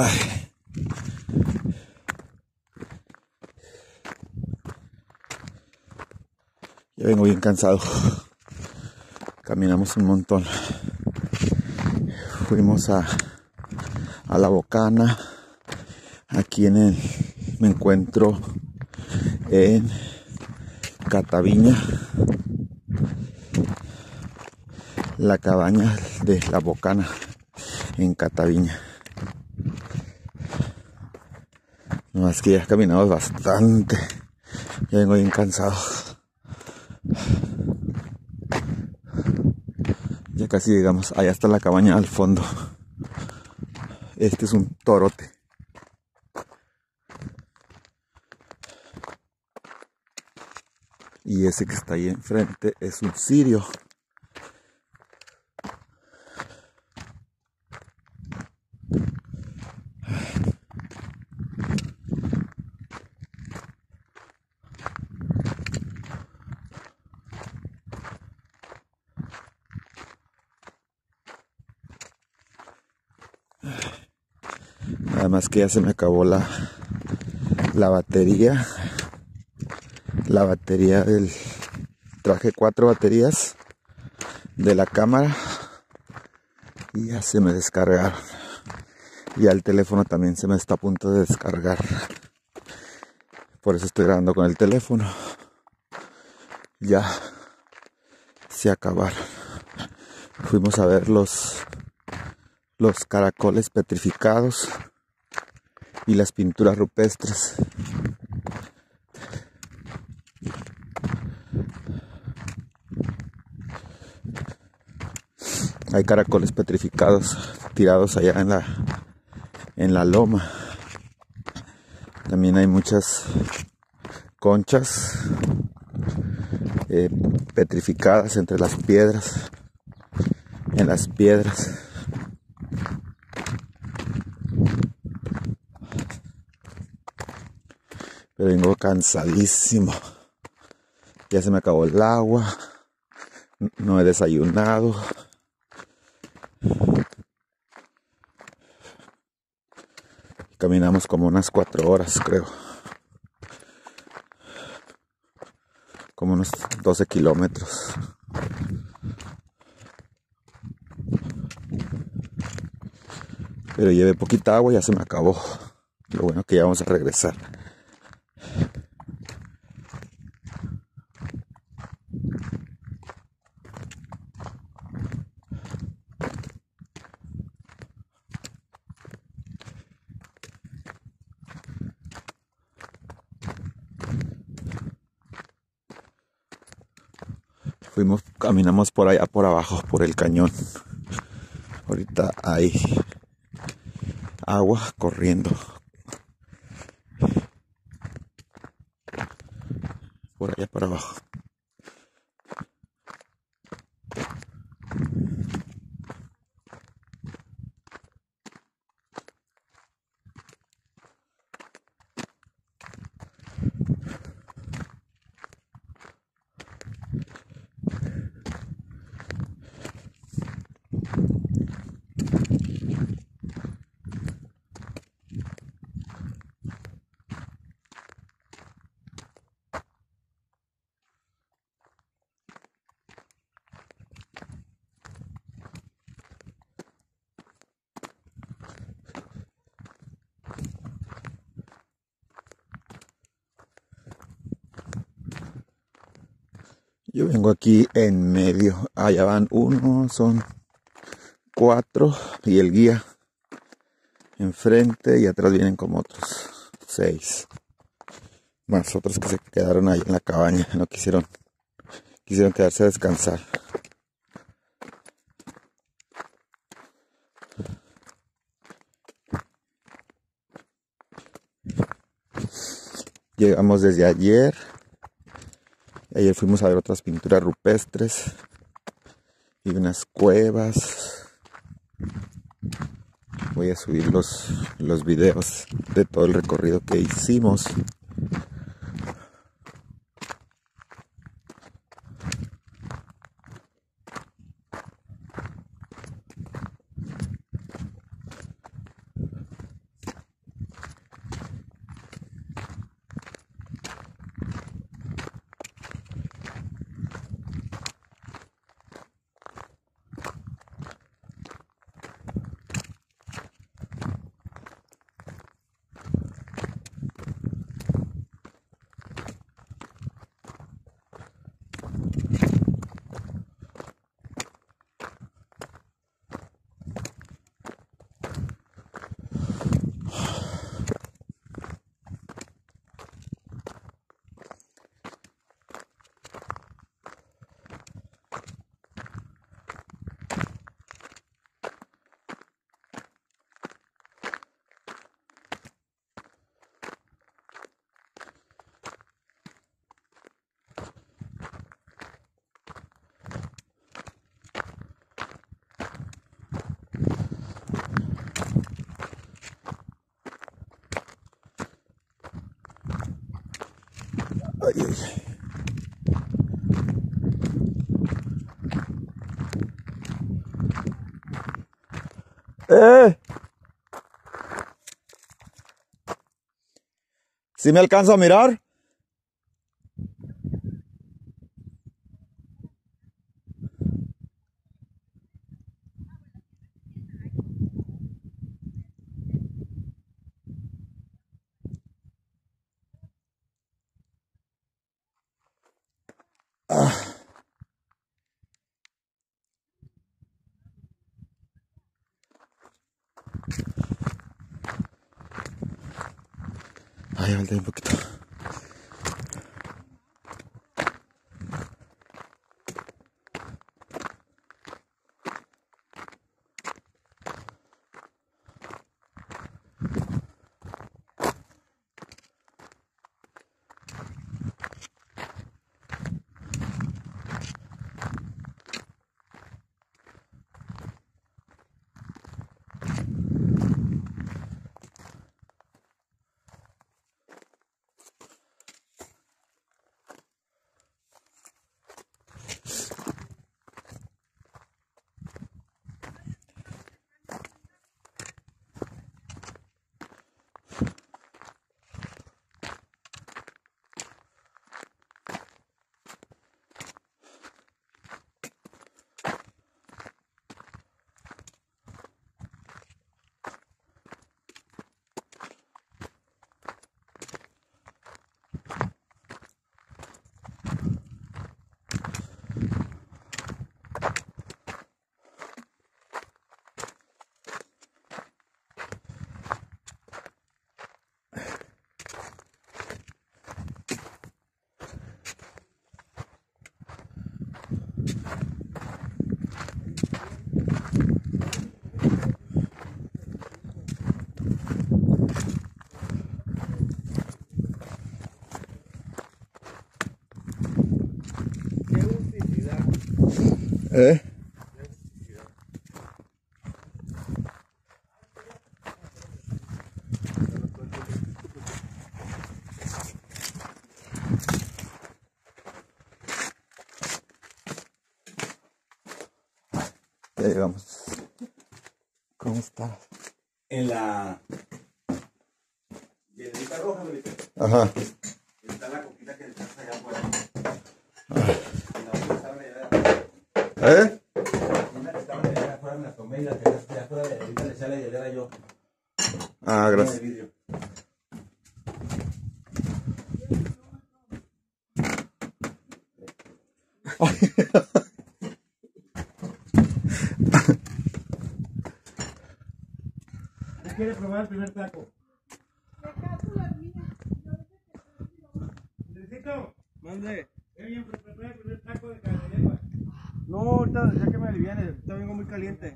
Ay. Ya vengo bien cansado. Caminamos un montón. Fuimos a, a la Bocana. Aquí en me encuentro en Cataviña. La cabaña de la Bocana en Cataviña. No que ya caminamos bastante. Vengo bien cansado. Ya casi llegamos. Allá está la cabaña al fondo. Este es un torote. Y ese que está ahí enfrente es un sirio. Nada más que ya se me acabó la, la batería. La batería del... Traje cuatro baterías de la cámara y ya se me descargaron. Y al teléfono también se me está a punto de descargar. Por eso estoy grabando con el teléfono. Ya se acabaron. Fuimos a ver los, los caracoles petrificados y las pinturas rupestres. Hay caracoles petrificados tirados allá en la en la loma. También hay muchas conchas eh, petrificadas entre las piedras. En las piedras. Vengo cansadísimo. Ya se me acabó el agua. No he desayunado. Caminamos como unas cuatro horas, creo. Como unos 12 kilómetros. Pero llevé poquita agua y ya se me acabó. Lo bueno que ya vamos a regresar. Fuimos, caminamos por allá por abajo, por el cañón. Ahorita hay agua corriendo. Por allá para abajo. Yo vengo aquí en medio. Allá van uno, son cuatro y el guía enfrente y atrás vienen como otros seis. Más otros que se quedaron ahí en la cabaña, no quisieron, quisieron quedarse a descansar. Llegamos desde ayer. Ayer fuimos a ver otras pinturas rupestres y unas cuevas. Voy a subir los, los videos de todo el recorrido que hicimos. ¡Eh! ¿Sí me alcanzo a mirar? Ay, falta un poquito. Qué ¿Eh? Ya llegamos. ¿Cómo estás? En la roja, Ajá. está la coquita que está allá afuera. En la otra estaba allá, ¿Eh? una que estaba allá afuera me la tomé y la que está allá afuera de ahorita le eché a la hielera yo. Ah, gracias. vidrio. ¿Quién quiere probar el primer taco? Mande. ¿qué bien preparar el primer taco de carne? No, ahorita ya que me aliviane, ahorita vengo muy caliente.